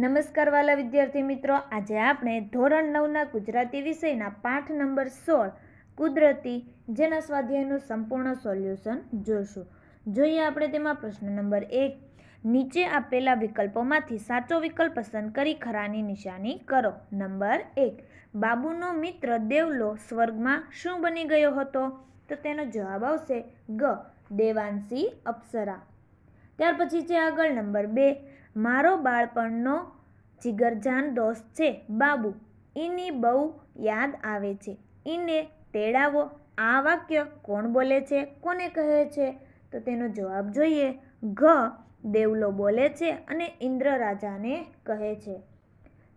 નમસ્કાર વાલા વિદ્યાર્થી મિત્રો, આજે આપણે ધોરણ નવના ગુજરાતી વિષયના પાઠ નંબર સોળ, કુદરતી જેના સ્વાધ્યાયનું સંપૂર્ણ સોલ્યુશન જોશું. જોઈએ આપણે તેમાં પ્રશ્ન નંબર એક, નીચે આપેલા વિકલ્પોમાંથી સાચો વિકલ્પ પસંદ કરી ખરાની નિશાની કરો. નંબર એક, બાબુનો મિત્ર દેવલો સ્વર્ગમાં શું બની ગયો હતો? તો તેનો જવાબ આવશે ગ, દેવાંશી અપ્સરા. ત્યાર પછી છે આગળ નંબર બે મારો બાળપણનો જીગરજાન દોસ્ત છે, બાબુ. એની બહુ યાદ આવે છે. એને તેડાવો. આ વાક્ય કોણ બોલે છે? કોને કહે છે? તો તેનો જવાબ જોઈએ. ઘ દેવલો બોલે છે અને ઇન્દ્ર રાજાને કહે છે.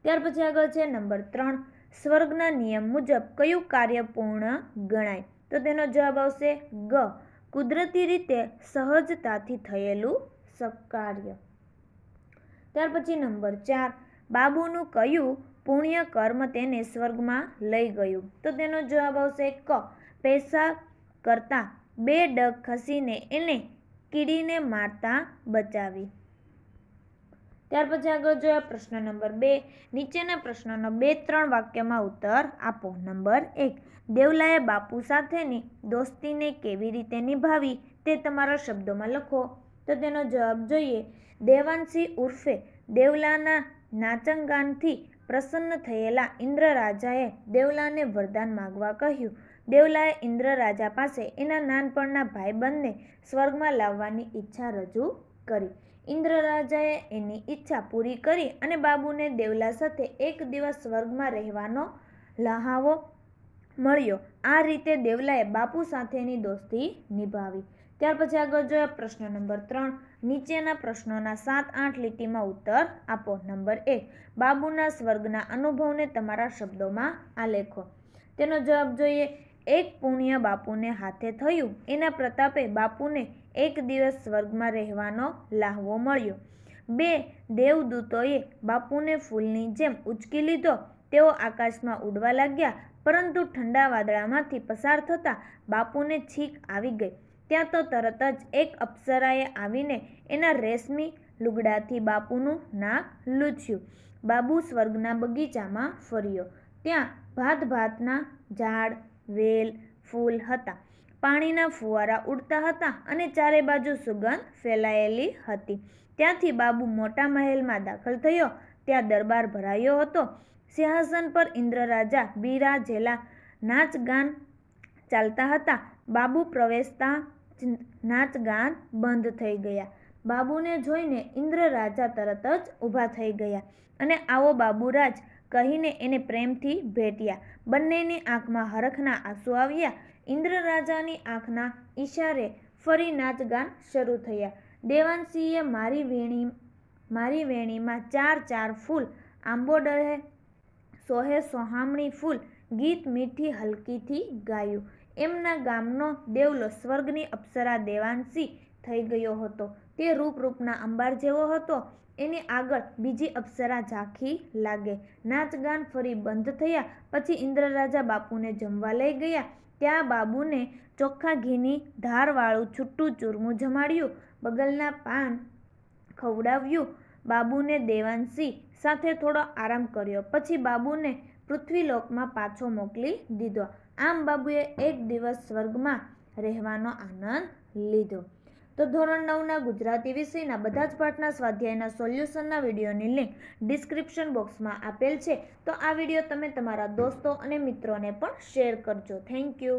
ત્યાર પછી આગળ છે નંબર ત્રણ. સ્વર્ગના નિયમ મુજબ કયું કાર્ય પૂર્ણ ગણાય? તો તેનો જવાબ આવશે ગ કુદરતી રીતે સહજતાથી થયેલું સત્કાર્ય. ત્યાર પછી નંબર ચાર. બાબુનું કયું પુણ્ય કર્મ તેને સ્વર્ગમાં લઈ ગયું? તો તેનો જવાબ આવશે ક. પૈસા કરતાં બે ડગ ખસીને એને કીડીને મારતા બચાવી. ત્યાર પછી આગળ જોયા પ્રશ્ન નંબર બે. નીચેના પ્રશ્નનો બે ત્રણ વાક્યમાં ઉત્તર આપો. નંબર એક. દેવલાએ બાપુ સાથેની દોસ્તીને કેવી રીતે નિભાવી તે તમારા શબ્દોમાં લખો. તો તેનો જવાબ જોઈએ. દેવાંશી ઉર્ફે દેવલાના નાચંગાનથી પ્રસન્ન થયેલા ઇન્દ્ર રાજાએ દેવલાને વરદાન માગવા કહ્યું. દેવલાએ ઇન્દ્ર રાજા પાસે એના નાનપણના ભાઈબંધને સ્વર્ગમાં લાવવાની ઈચ્છા રજૂ કરી. ઇન્દ્ર રાજાએ એની ઈચ્છા પૂરી કરી અને બાબુને દેવલા સાથે એક દિવસ સ્વર્ગમાં રહેવાનો લહાવો મળ્યો. આ રીતે દેવલાએ બાપુ સાથેની દોસ્તી નિભાવી. ત્યાર પછી આગળ જોઈએ પ્રશ્ન નંબર ત્રણ. નીચેના પ્રશ્નોના સાત આઠ લીટીમાં ઉત્તર આપો. નંબર એક, બાબુના સ્વર્ગના અનુભવને તમારા શબ્દોમાં આલેખો. તેનો જવાબ જોઈએ, એક પુણ્ય બાપુને હાથે થયું, એના પ્રતાપે બાપુને એક દિવસ સ્વર્ગમાં રહેવાનો લાહવો મળ્યો. બે, દેવદૂતોએ બાપુને ફૂલની જેમ ઉચકી લીધો. તેઓ આકાશમાં ઉડવા લાગ્યા, પરંતુ ઠંડા વાદળામાંથી પસાર થતાં બાપુને છીક આવી ગઈ. ત્યાં તો તરત જ એક અપ્સરાએ આવીને એના રેશમી લુગડાથી બાપુનું નાક લૂછ્યું. બાબુ સ્વર્ગના બગીચામાં ફર્યો. ત્યાં ભાત ભાતના ઝાડ, વેલ, ફૂલ હતા. પાણીના ફુવારા ઉડતા હતા અને ચારે બાજુ સુગંધ ફેલાયેલી હતી. ત્યાંથી બાબુ મોટા મહેલમાં દાખલ થયો. ત્યાં દરબાર ભરાયો હતો. સિંહાસન પર ઇન્દ્ર રાજા નાચ નાચગાન ચાલતા હતા. બાબુ પ્રવેશતા નાચગાન બંધ થઈ ગયા. બાબુને જોઈને ઇન્દ્ર રાજા તરત જ ઊભા થઈ ગયા અને આવો બાબુરાજ કહીને એને પ્રેમથી ભેટ્યા. બંનેની આંખમાં હરખના આંસુ આવ્યા. ઇન્દ્ર રાજાની આંખના ઈશારે ફરી નાચગાન શરૂ થયા. દેવાંશીએ મારી વેણી, મારી વેણીમાં ચાર ચાર ફૂલ આંબોડરે સોહે સોહામણી ફૂલ, ગીત મીઠી હલકીથી ગાયું. એમના ગામનો દેવલો સ્વર્ગની અપ્સરા દેવાંશી થઈ ગયો હતો. તે રૂપ રૂપના અંબાર જેવો હતો. એની આગળ બીજી અપ્સરા ઝાંખી લાગે. નાચગાન ફરી બંધ થયા. પછી ઇન્દ્ર રાજા બાપુને જમવા લઈ ગયા. ત્યાં બાબુને ચોખ્ખા ઘીની ધારવાળું છૂટું ચૂરમું જમાડ્યું. બગલના પાન ખવડાવ્યું. બાબુને દેવાંશી સાથે થોડો આરામ કર્યો. પછી બાબુને પૃથ્વીલોકમાં પાછો મોકલી દીધો. આમ બાબુએ એક દિવસ સ્વર્ગમાં રહેવાનો આનંદ લીધો. તો ધોરણ નવના ગુજરાતી વિષયના બધા જ પાઠના સ્વાધ્યાયના સોલ્યુશનના વિડીયોની લિંક ડિસ્ક્રિપ્શન બોક્સમાં આપેલ છે. તો આ વીડિયો તમે તમારા દોસ્તો અને મિત્રોને પણ શેર કરજો. Thank you.